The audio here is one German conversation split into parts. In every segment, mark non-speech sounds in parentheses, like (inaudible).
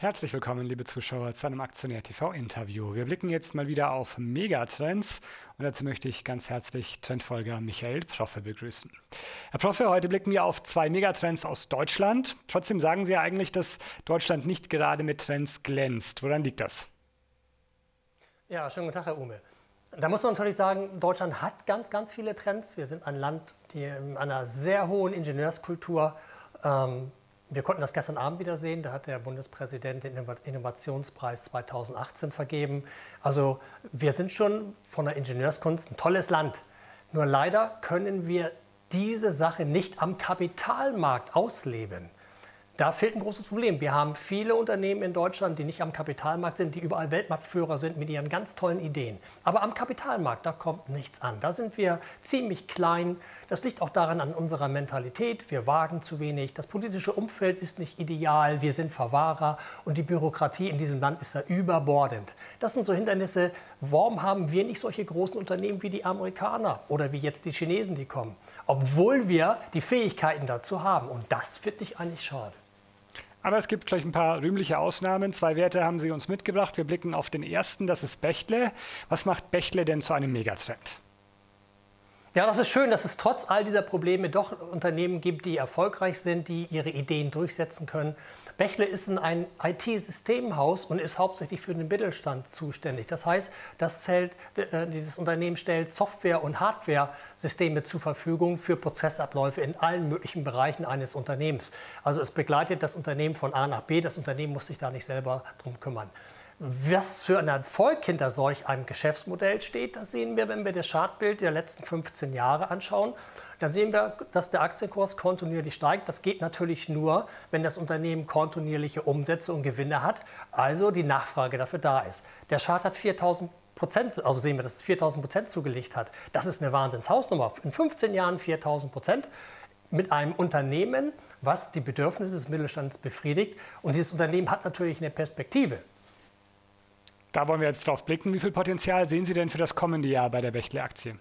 Herzlich willkommen, liebe Zuschauer, zu einem Aktionär TV Interview. Wir blicken jetzt mal wieder auf Megatrends und dazu möchte ich ganz herzlich Trendfolger Michael Proffe begrüßen. Herr Proffe, heute blicken wir auf zwei Megatrends aus Deutschland. Trotzdem sagen Sie ja eigentlich, dass Deutschland nicht gerade mit Trends glänzt. Woran liegt das? Ja, schönen guten Tag, Herr Ume. Da muss man natürlich sagen, Deutschland hat ganz, ganz viele Trends. Wir sind ein Land die in einer sehr hohen Ingenieurskultur ähm, wir konnten das gestern Abend wieder sehen. Da hat der Bundespräsident den Innovationspreis 2018 vergeben. Also wir sind schon von der Ingenieurskunst ein tolles Land. Nur leider können wir diese Sache nicht am Kapitalmarkt ausleben. Da fehlt ein großes Problem. Wir haben viele Unternehmen in Deutschland, die nicht am Kapitalmarkt sind, die überall Weltmarktführer sind mit ihren ganz tollen Ideen. Aber am Kapitalmarkt, da kommt nichts an. Da sind wir ziemlich klein. Das liegt auch daran an unserer Mentalität. Wir wagen zu wenig. Das politische Umfeld ist nicht ideal. Wir sind Verwahrer und die Bürokratie in diesem Land ist da überbordend. Das sind so Hindernisse. Warum haben wir nicht solche großen Unternehmen wie die Amerikaner oder wie jetzt die Chinesen, die kommen? Obwohl wir die Fähigkeiten dazu haben. Und das finde ich eigentlich schade. Aber es gibt vielleicht ein paar rühmliche Ausnahmen. Zwei Werte haben Sie uns mitgebracht. Wir blicken auf den ersten, das ist Bechtle. Was macht Bechtle denn zu einem Megatrend? Ja, das ist schön, dass es trotz all dieser Probleme doch Unternehmen gibt, die erfolgreich sind, die ihre Ideen durchsetzen können. Bächle ist ein IT-Systemhaus und ist hauptsächlich für den Mittelstand zuständig. Das heißt, das zählt, äh, dieses Unternehmen stellt Software- und Hardware-Systeme zur Verfügung für Prozessabläufe in allen möglichen Bereichen eines Unternehmens. Also es begleitet das Unternehmen von A nach B. Das Unternehmen muss sich da nicht selber drum kümmern. Was für ein Erfolg hinter solch einem Geschäftsmodell steht, das sehen wir, wenn wir das Chartbild der letzten 15 Jahre anschauen. Dann sehen wir, dass der Aktienkurs kontinuierlich steigt. Das geht natürlich nur, wenn das Unternehmen kontinuierliche Umsätze und Gewinne hat, also die Nachfrage dafür da ist. Der Chart hat 4000 Prozent, also sehen wir, dass es 4000 Prozent zugelegt hat. Das ist eine Wahnsinnshausnummer. In 15 Jahren 4000 Prozent mit einem Unternehmen, was die Bedürfnisse des Mittelstands befriedigt. Und dieses Unternehmen hat natürlich eine Perspektive. Da wollen wir jetzt drauf blicken. Wie viel Potenzial sehen Sie denn für das kommende Jahr bei der Bechtle-Aktie?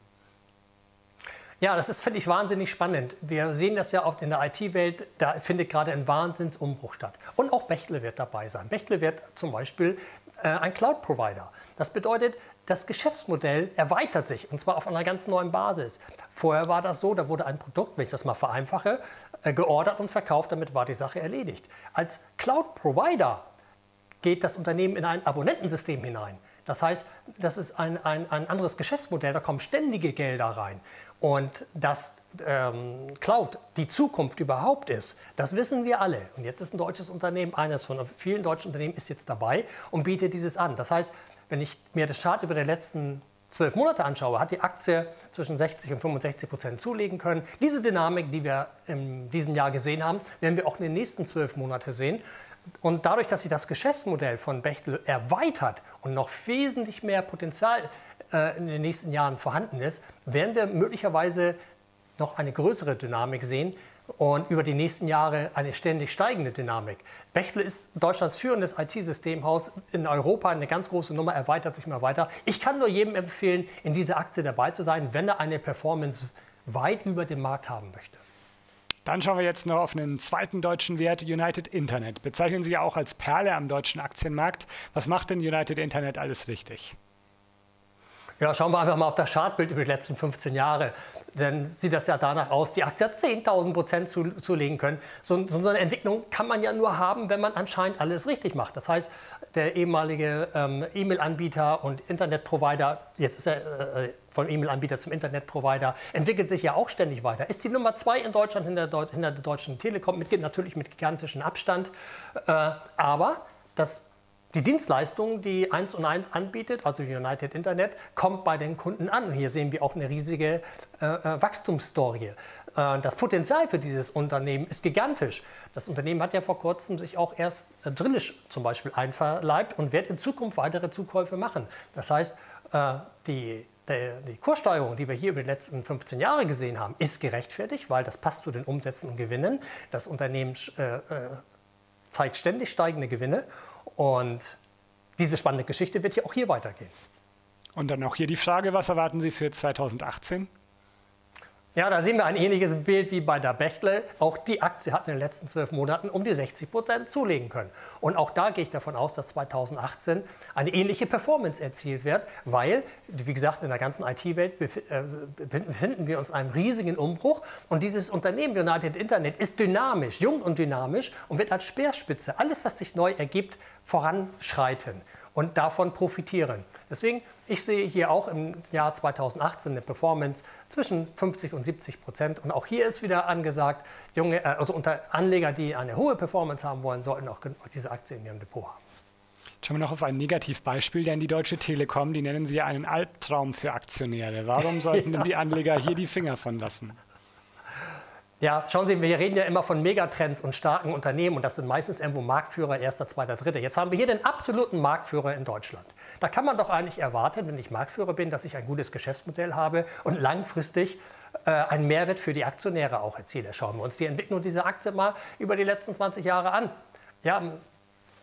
Ja, das ist, finde ich, wahnsinnig spannend. Wir sehen das ja auch in der IT-Welt, da findet gerade ein Wahnsinnsumbruch statt. Und auch Bechtle wird dabei sein. Bechtle wird zum Beispiel äh, ein Cloud-Provider. Das bedeutet, das Geschäftsmodell erweitert sich und zwar auf einer ganz neuen Basis. Vorher war das so, da wurde ein Produkt, wenn ich das mal vereinfache, äh, geordert und verkauft, damit war die Sache erledigt. Als Cloud-Provider geht das Unternehmen in ein Abonnentensystem hinein. Das heißt, das ist ein, ein, ein anderes Geschäftsmodell, da kommen ständige Gelder rein. Und dass ähm, Cloud die Zukunft überhaupt ist, das wissen wir alle. Und jetzt ist ein deutsches Unternehmen, eines von vielen deutschen Unternehmen, ist jetzt dabei und bietet dieses an. Das heißt, wenn ich mir das Chart über die letzten zwölf Monate anschaue, hat die Aktie zwischen 60 und 65 Prozent zulegen können. Diese Dynamik, die wir in diesem Jahr gesehen haben, werden wir auch in den nächsten zwölf Monaten sehen. Und dadurch, dass sich das Geschäftsmodell von Bechtel erweitert und noch wesentlich mehr Potenzial äh, in den nächsten Jahren vorhanden ist, werden wir möglicherweise noch eine größere Dynamik sehen und über die nächsten Jahre eine ständig steigende Dynamik. Bechtle ist Deutschlands führendes IT-Systemhaus in Europa, eine ganz große Nummer, erweitert sich immer weiter. Ich kann nur jedem empfehlen, in dieser Aktie dabei zu sein, wenn er eine Performance weit über dem Markt haben möchte. Dann schauen wir jetzt noch auf einen zweiten deutschen Wert, United Internet. Bezeichnen Sie ja auch als Perle am deutschen Aktienmarkt. Was macht denn United Internet alles richtig? Ja, schauen wir einfach mal auf das Chartbild über die letzten 15 Jahre. Dann sieht das ja danach aus, die Aktie hat 10.000 Prozent zu, zulegen können. So, so, eine Entwicklung kann man ja nur haben, wenn man anscheinend alles richtig macht. Das heißt, der ehemalige ähm, E-Mail-Anbieter und Internetprovider, jetzt ist er äh, vom E-Mail-Anbieter zum Internetprovider, entwickelt sich ja auch ständig weiter. Ist die Nummer zwei in Deutschland hinter, hinter der Deutschen Telekom, mit, natürlich mit gigantischem Abstand. Äh, aber das die Dienstleistung, die 1 und 1 anbietet, also United Internet, kommt bei den Kunden an. Hier sehen wir auch eine riesige äh, äh, Wachstumsstory. Äh, das Potenzial für dieses Unternehmen ist gigantisch. Das Unternehmen hat ja vor kurzem sich auch erst äh, Drillisch zum Beispiel einverleibt und wird in Zukunft weitere Zukäufe machen. Das heißt, äh, die die Kurssteuerung, die wir hier über die letzten 15 Jahre gesehen haben, ist gerechtfertigt, weil das passt zu den Umsätzen und Gewinnen. Das Unternehmen äh, äh, zeigt ständig steigende Gewinne und diese spannende Geschichte wird ja auch hier weitergehen. Und dann auch hier die Frage, was erwarten Sie für 2018? Ja, da sehen wir ein ähnliches Bild wie bei der Bechtle. Auch die Aktie hat in den letzten zwölf Monaten um die 60 Prozent zulegen können. Und auch da gehe ich davon aus, dass 2018 eine ähnliche Performance erzielt wird, weil, wie gesagt, in der ganzen IT-Welt äh, befinden wir uns in einem riesigen Umbruch. Und dieses Unternehmen United Internet ist dynamisch, jung und dynamisch und wird als Speerspitze alles, was sich neu ergibt, voranschreiten und davon profitieren. Deswegen, ich sehe hier auch im Jahr 2018 eine Performance zwischen 50 und 70 Prozent. Und auch hier ist wieder angesagt, junge, äh, also unter Anleger, die eine hohe Performance haben wollen, sollten auch diese Aktie in ihrem Depot haben. Schauen wir noch auf ein Negativbeispiel, denn die Deutsche Telekom, die nennen Sie ja einen Albtraum für Aktionäre. Warum (laughs) sollten ja. denn die Anleger hier die Finger von lassen? Ja, schauen Sie, wir reden ja immer von Megatrends und starken Unternehmen und das sind meistens irgendwo Marktführer, erster, zweiter, dritter. Jetzt haben wir hier den absoluten Marktführer in Deutschland. Da kann man doch eigentlich erwarten, wenn ich Marktführer bin, dass ich ein gutes Geschäftsmodell habe und langfristig äh, einen Mehrwert für die Aktionäre auch erziele. Schauen wir uns die Entwicklung dieser Aktie mal über die letzten 20 Jahre an. Ja,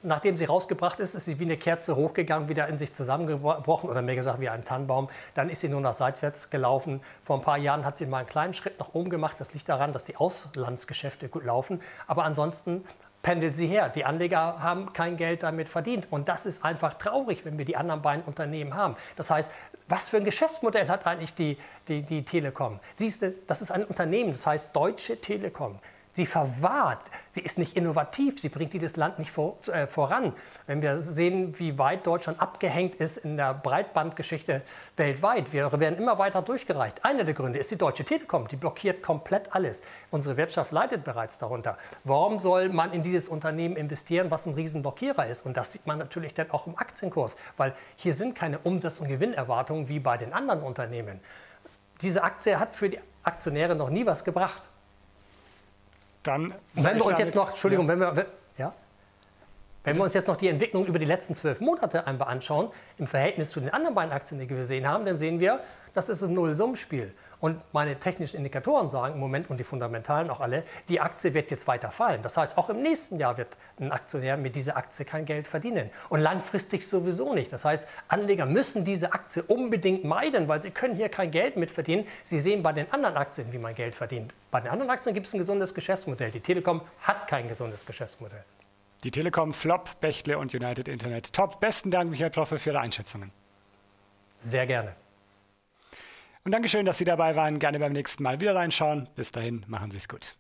nachdem sie rausgebracht ist, ist sie wie eine Kerze hochgegangen, wieder in sich zusammengebrochen oder mehr gesagt wie ein Tannenbaum. Dann ist sie nur nach seitwärts gelaufen. Vor ein paar Jahren hat sie mal einen kleinen Schritt nach oben gemacht. Das liegt daran, dass die Auslandsgeschäfte gut laufen. Aber ansonsten pendelt sie her. Die Anleger haben kein Geld damit verdient. Und das ist einfach traurig, wenn wir die anderen beiden Unternehmen haben. Das heißt, was für ein Geschäftsmodell hat eigentlich die, die, die Telekom? Sie ist, das ist ein Unternehmen, das heißt Deutsche Telekom. Sie verwahrt, sie ist nicht innovativ, sie bringt dieses Land nicht vor, äh, voran. Wenn wir sehen, wie weit Deutschland abgehängt ist in der Breitbandgeschichte weltweit, wir werden immer weiter durchgereicht. Einer der Gründe ist die Deutsche Telekom, die blockiert komplett alles. Unsere Wirtschaft leidet bereits darunter. Warum soll man in dieses Unternehmen investieren, was ein Riesenblockierer ist? Und das sieht man natürlich dann auch im Aktienkurs, weil hier sind keine Umsatz- und Gewinnerwartungen wie bei den anderen Unternehmen. Diese Aktie hat für die Aktionäre noch nie was gebracht. Dann wenn wir uns jetzt noch, Entschuldigung, ja. wenn wir, ja? Wenn wir uns jetzt noch die Entwicklung über die letzten zwölf Monate einmal anschauen, im Verhältnis zu den anderen beiden Aktien, die wir gesehen haben, dann sehen wir, das ist ein Nullsummspiel. Und meine technischen Indikatoren sagen im Moment und die fundamentalen auch alle, die Aktie wird jetzt weiter fallen. Das heißt, auch im nächsten Jahr wird ein Aktionär mit dieser Aktie kein Geld verdienen. Und langfristig sowieso nicht. Das heißt, Anleger müssen diese Aktie unbedingt meiden, weil sie können hier kein Geld mit verdienen. Sie sehen bei den anderen Aktien, wie man Geld verdient. Bei den anderen Aktien gibt es ein gesundes Geschäftsmodell. Die Telekom hat kein gesundes Geschäftsmodell. Die Telekom, Flop, Bechtle und United Internet. Top. Besten Dank, Michael Proffe, für Ihre Einschätzungen. Sehr gerne. Und Dankeschön, dass Sie dabei waren. Gerne beim nächsten Mal wieder reinschauen. Bis dahin, machen Sie es gut.